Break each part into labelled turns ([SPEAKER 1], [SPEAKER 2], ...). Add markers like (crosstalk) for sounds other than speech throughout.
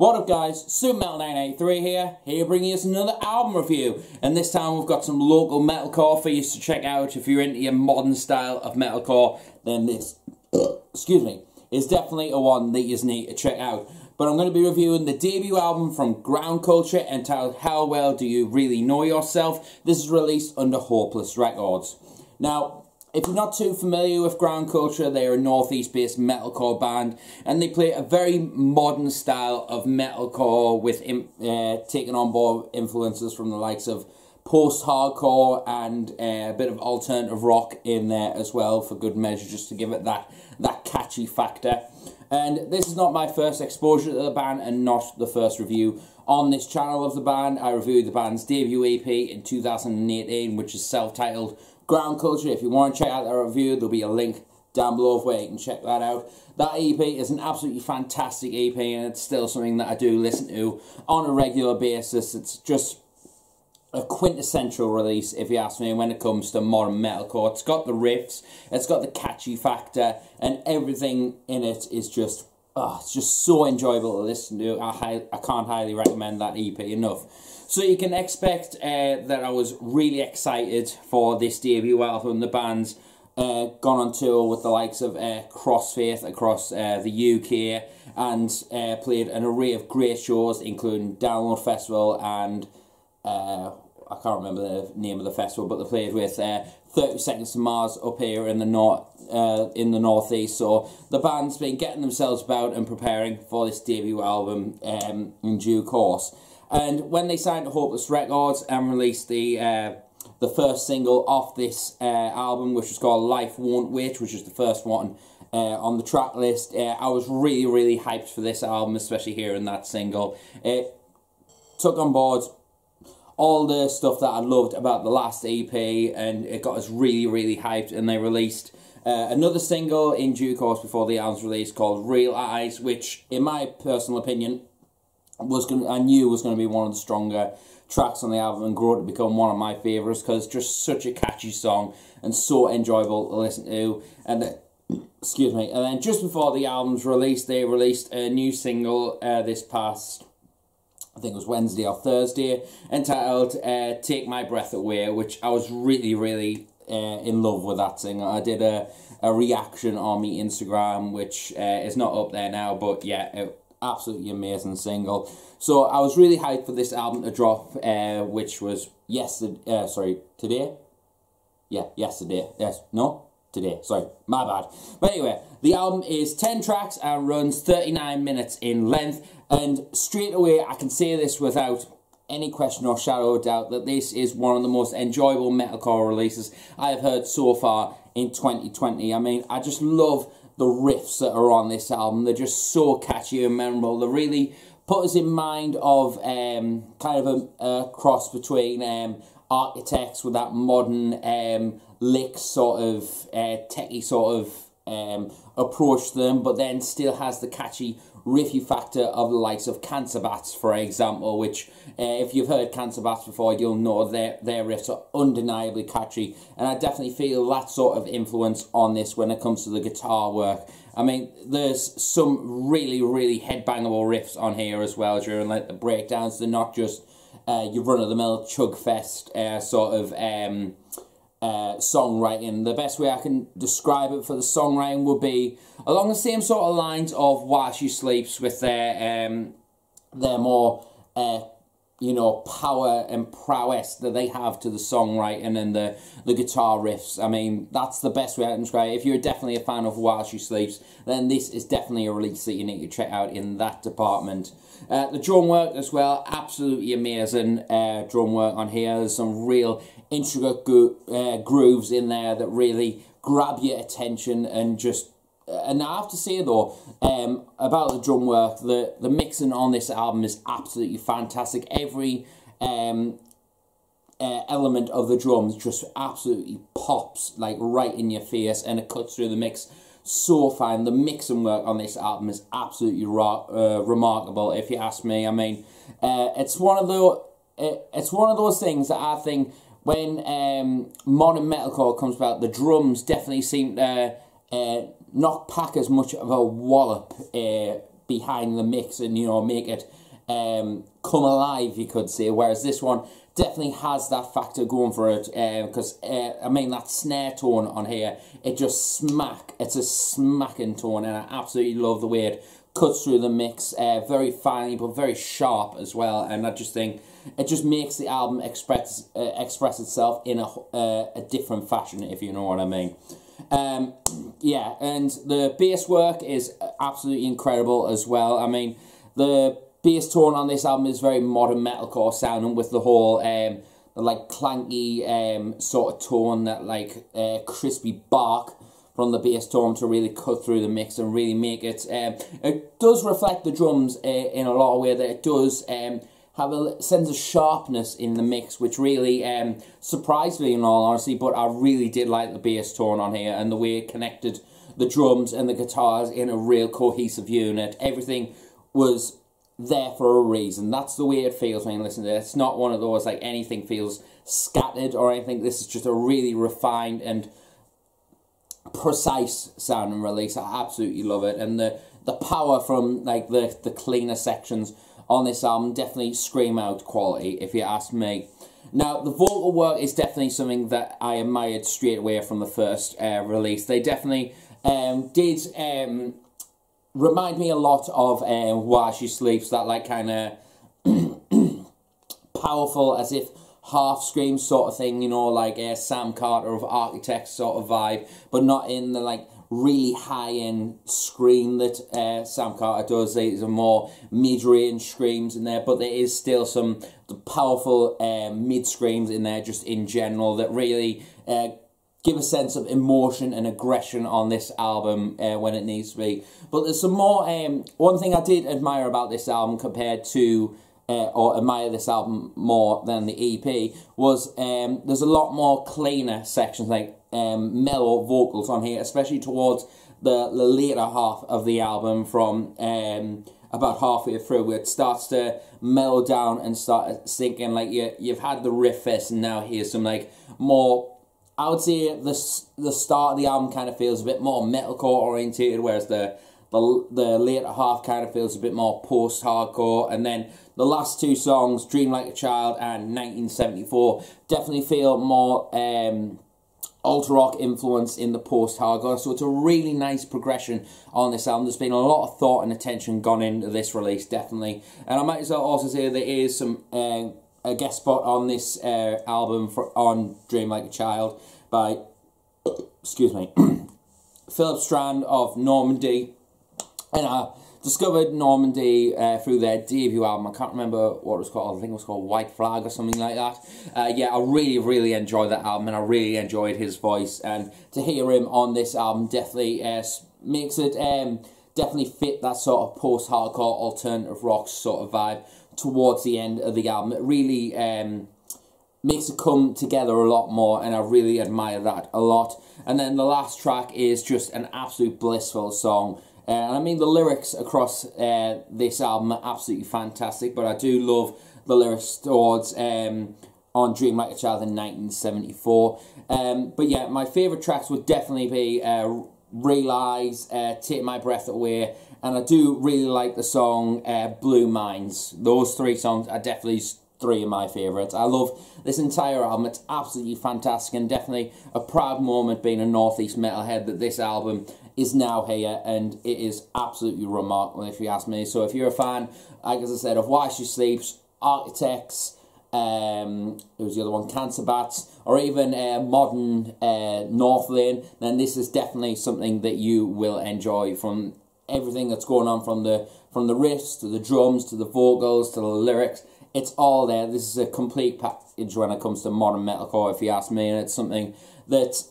[SPEAKER 1] What up guys, SuperMetal983 here, here bringing us another album review and this time we've got some local metalcore for you to check out if you're into your modern style of metalcore then this, uh, excuse me, is definitely a one that you need to check out. But I'm going to be reviewing the debut album from Ground Culture entitled How Well Do You Really Know Yourself. This is released under Hopeless Records. Now, if you're not too familiar with Ground Culture, they're a northeast based metalcore band and they play a very modern style of metalcore with uh, taking on board influences from the likes of post hardcore and uh, a bit of alternative rock in there as well for good measure, just to give it that, that catchy factor. And this is not my first exposure to the band and not the first review on this channel of the band. I reviewed the band's debut EP in 2018, which is self titled Ground Culture. If you want to check out that review, there'll be a link down below where you can check that out. That EP is an absolutely fantastic EP and it's still something that I do listen to on a regular basis. It's just a quintessential release, if you ask me, when it comes to modern metalcore. It's got the riffs, it's got the catchy factor, and everything in it is just, oh, it's just so enjoyable to listen to. I, I can't highly recommend that EP enough. So you can expect uh, that I was really excited for this debut album. The band's uh, gone on tour with the likes of uh, Crossfaith across uh, the UK and uh, played an array of great shows, including Download Festival and uh, I can't remember the name of the festival, but they played with uh, 30 Seconds to Mars up here in the north, uh, in the northeast. So the band's been getting themselves about and preparing for this debut album um, in due course. And when they signed to Hopeless Records and released the uh, the first single off this uh, album, which was called Life Won't Wait, which is the first one uh, on the track list, uh, I was really, really hyped for this album, especially hearing that single. It took on board all the stuff that I loved about the last EP, and it got us really, really hyped, and they released uh, another single in due course before the album's release called Real Eyes, which, in my personal opinion, was gonna, I knew was going to be one of the stronger tracks on the album and grow to become one of my favourites because just such a catchy song and so enjoyable to listen to. And excuse me, and then just before the album's release, they released a new single uh, this past. I think it was Wednesday or Thursday, entitled uh, "Take My Breath Away," which I was really, really uh, in love with that singer. I did a, a reaction on my Instagram, which uh, is not up there now, but yeah, it, absolutely amazing single. So I was really hyped for this album to drop, uh, which was yesterday. Uh, sorry, today. Yeah, yesterday. Yes, no, today. Sorry, my bad. But anyway, the album is ten tracks and runs thirty nine minutes in length. And straight away, I can say this without any question or shadow of doubt that this is one of the most enjoyable metalcore releases I have heard so far in 2020. I mean, I just love the riffs that are on this album. They're just so catchy and memorable. They really put us in mind of um, kind of a, a cross between um, Architects with that modern um, lick sort of uh, techie sort of um, approach to them, but then still has the catchy riffy factor of the likes of Cancer Bats, for example, which, uh, if you've heard Cancer Bats before, you'll know their, their riffs are undeniably catchy, and I definitely feel that sort of influence on this when it comes to the guitar work. I mean, there's some really, really headbangable riffs on here as well during like the breakdowns. They're not just uh, your run-of-the-mill chug fest uh, sort of um, uh, songwriting. The best way I can describe it for the songwriting would be along the same sort of lines of While She Sleeps with their, um, their more, uh, you know, power and prowess that they have to the songwriting and the, the guitar riffs. I mean, that's the best way I can describe it. If you're definitely a fan of While She Sleeps, then this is definitely a release that you need to check out in that department. Uh, the drum work as well, absolutely amazing uh, drum work on here. There's some real intricate go uh, grooves in there that really grab your attention and just and I have to say though um, about the drum work the the mixing on this album is absolutely fantastic. Every um, uh, element of the drums just absolutely pops like right in your face and it cuts through the mix so fine. The mixing work on this album is absolutely uh, remarkable if you ask me. I mean uh, it's one of the uh, it's one of those things that I think when um, modern metalcore comes about, the drums definitely seem to uh, not pack as much of a wallop uh, behind the mix and you know make it um, come alive, you could say. Whereas this one definitely has that factor going for it because uh, uh, I mean that snare tone on here, it just smack. It's a smacking tone, and I absolutely love the way it cuts through the mix. Uh, very finely, but very sharp as well. And I just think it just makes the album express express itself in a a different fashion, if you know what I mean. Um, yeah, and the bass work is absolutely incredible as well. I mean, the bass tone on this album is very modern metalcore sounding with the whole um, the, like clanky um, sort of tone, that like uh, crispy bark from the bass tone to really cut through the mix and really make it. Um, it does reflect the drums uh, in a lot of way that it does. Um, have a sense of sharpness in the mix, which really um, surprised me in all honesty, but I really did like the bass tone on here and the way it connected the drums and the guitars in a real cohesive unit. Everything was there for a reason. That's the way it feels when you listen to it. It's not one of those like anything feels scattered or anything. This is just a really refined and precise sound and release. I absolutely love it. And the, the power from like the, the cleaner sections on this album definitely scream out quality, if you ask me. Now, the vocal work is definitely something that I admired straight away from the first uh, release. They definitely um, did um, remind me a lot of um, While She Sleeps, that like kind of (clears throat) powerful, as if half scream sort of thing, you know, like uh, Sam Carter of Architects sort of vibe, but not in the like really high end scream that uh, Sam Carter does. There's a more mid range screams in there, but there is still some powerful uh, mid screams in there just in general that really uh, give a sense of emotion and aggression on this album uh, when it needs to be. But there's some more. Um, one thing I did admire about this album compared to. Uh, or admire this album more than the EP was um, there's a lot more cleaner sections like um, mellow vocals on here, especially towards the, the later half of the album from um, about halfway through where it starts to mellow down and start sinking. Like you, you've had the riff fest and now here's some like more I would say the, the start of the album kind of feels a bit more metalcore orientated whereas the the, the later half kind of feels a bit more post-hardcore and then the last two songs dream like a child and 1974 definitely feel more um, alt rock influence in the post hardcore. So it's a really nice progression on this album. There's been a lot of thought and attention gone into this release, definitely. And I might as well also say there is some uh, a guest spot on this uh, album for on Dream Like a Child by (coughs) excuse me (coughs) Philip Strand of Normandie, and uh, discovered Normandie uh, through their debut album. I can't remember what it was called. I think it was called White Flag or something like that. Uh, yeah, I really, really enjoyed that album and I really enjoyed his voice. And to hear him on this album definitely uh, makes it um, definitely fit that sort of post-hardcore alternative rock sort of vibe towards the end of the album. It really um, makes it come together a lot more and I really admire that a lot. And then the last track is just an absolute blissful song. Uh, and I mean, the lyrics across uh, this album are absolutely fantastic, but I do love the lyrics towards um, on Dream Like a Child in 1974. Um, but yeah, my favourite tracks would definitely be uh, Realize, uh, Take My Breath Away, and I do really like the song uh, Blue Minds. Those three songs are definitely three of my favourites. I love this entire album. It's absolutely fantastic and definitely a proud moment being a Northeast metalhead that this album is now here and it is absolutely remarkable if you ask me. So if you're a fan, like as I said, of While She Sleeps, Architects, um, who's the other one, Cancer Bats, or even uh, modern uh, Northlane, then this is definitely something that you will enjoy from everything that's going on from the from the riffs to the drums to the vocals to the lyrics. It's all there. This is a complete package when it comes to modern metalcore, if you ask me, and it's something that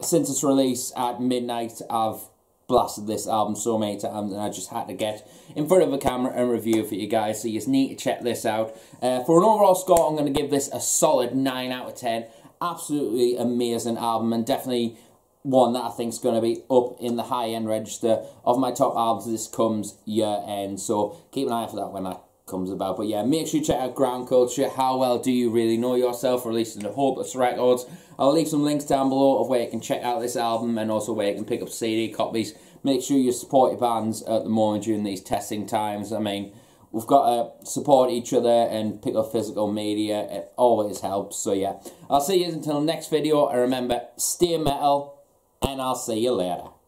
[SPEAKER 1] since its release at midnight, I've blasted this album so many times and I just had to get in front of a camera and review for you guys so you just need to check this out. Uh, for an overall score I'm going to give this a solid 9 out of 10. Absolutely amazing album and definitely one that I think is going to be up in the high end register of my top albums this comes year end so keep an eye out for that when I comes about. But yeah, make sure you check out Ground Culture. How well do you really know yourself? Releasing the Hopeless Records. I'll leave some links down below of where you can check out this album and also where you can pick up CD copies make sure you support your bands at the moment during these testing times. I mean, we've got to support each other and pick up physical media. It always helps. So yeah, I'll see you until next video. And remember, stay metal, and I'll see you later.